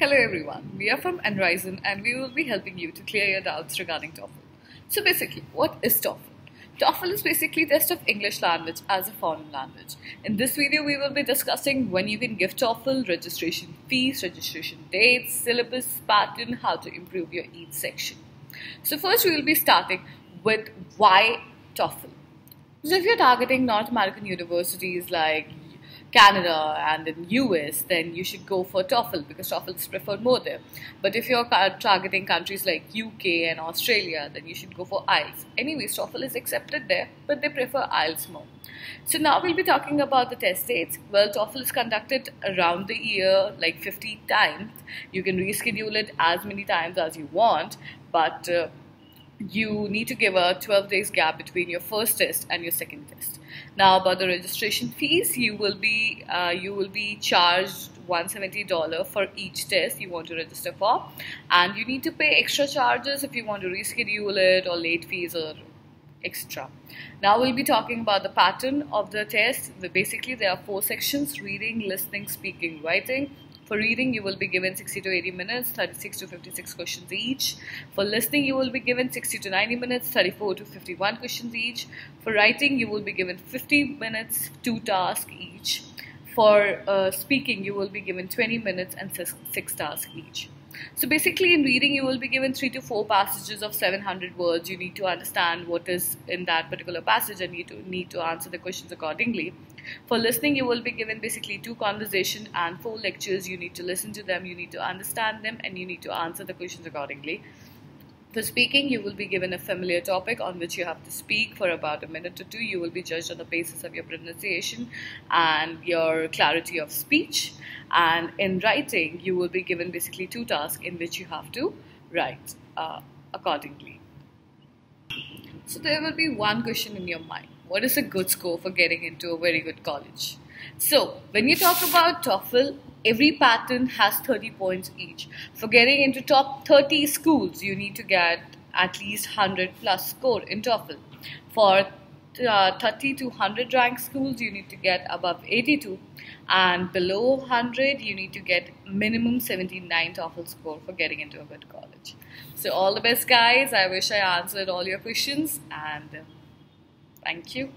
Hello everyone, we are from Enrizon and we will be helping you to clear your doubts regarding TOEFL. So basically, what is TOEFL? TOEFL is basically test of English language as a foreign language. In this video, we will be discussing when you can give TOEFL, registration fees, registration dates, syllabus, pattern, how to improve your each section. So first we will be starting with why TOEFL. So if you're targeting North American universities like Canada and in US, then you should go for TOEFL because TOEFL is preferred more there. But if you're targeting countries like UK and Australia, then you should go for IELTS. Anyways, TOEFL is accepted there, but they prefer IELTS more. So now we'll be talking about the test dates. Well, TOEFL is conducted around the year like 50 times. You can reschedule it as many times as you want, but uh, you need to give a 12 days gap between your first test and your second test. Now about the registration fees, you will be uh, you will be charged $170 for each test you want to register for and you need to pay extra charges if you want to reschedule it or late fees or extra. Now we'll be talking about the pattern of the test. Basically there are four sections, reading, listening, speaking, writing for reading, you will be given 60 to 80 minutes, 36 to 56 questions each. For listening, you will be given 60 to 90 minutes, 34 to 51 questions each. For writing, you will be given 50 minutes, two tasks each. For uh, speaking, you will be given 20 minutes and six, six tasks each. So basically in reading you will be given 3 to 4 passages of 700 words. You need to understand what is in that particular passage and you need to, need to answer the questions accordingly. For listening you will be given basically 2 conversation and 4 lectures. You need to listen to them, you need to understand them and you need to answer the questions accordingly. For speaking, you will be given a familiar topic on which you have to speak for about a minute or two. You will be judged on the basis of your pronunciation and your clarity of speech. And in writing, you will be given basically two tasks in which you have to write uh, accordingly. So there will be one question in your mind. What is a good score for getting into a very good college? So when you talk about TOEFL, every pattern has 30 points each. For getting into top 30 schools, you need to get at least 100 plus score in TOEFL. For uh, 30 to 100 rank schools, you need to get above 82, and below 100, you need to get minimum 79 TOEFL score for getting into a good college. So all the best, guys. I wish I answered all your questions, and thank you.